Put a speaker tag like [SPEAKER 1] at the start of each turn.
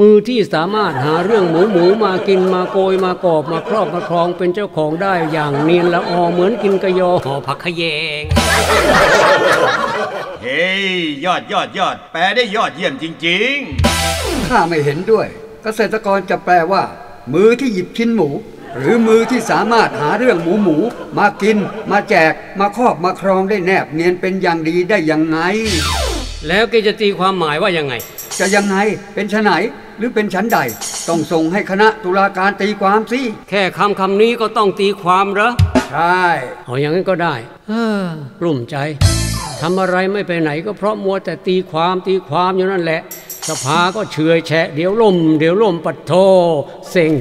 [SPEAKER 1] มือที่สามารถหาเรื่องหมูหมูมากินมาโกยมากอบมาครอบมาครองเป็นเจ้าของได้อย่างเนียนละออเหมือนกินกระยอห่อผักขยง
[SPEAKER 2] เฮ้ยยอดยอดยอด แปลได้ยอดเยี่ยมจริง
[SPEAKER 3] ข้าไม่เห็นด้วย เกษตรกรจะแปลว่า มือที่หยิบชิ้นหมู หรือมือที่สามารถหาเรื่องหมูหมู มากิน มาแจก มาครอบมาครองได้แนบเนียนเป็นอย่างดีได้ยังไง
[SPEAKER 1] แล้วแกจะตีความหมายว่ายังไง
[SPEAKER 3] จะยังไงเป็นชนไหนหรือเป็นชั้นใด ต้องส่งให้คณะตุลาการตีความสิ
[SPEAKER 1] แค่คำคำนี้ก็ต้องตีความเหรอ
[SPEAKER 3] ใช่
[SPEAKER 1] เอาอย่างนั้นก็ได้เออกลุ่มใจทำอะไรไม่ไปไหนก็เพราะมัวแต่ตีความตีความอยู่นั่นแหละ สภาก็เฉื่อยแฉะเดี๋ยวล่ม เดี๋ยวล่มปัดโทเซ็ง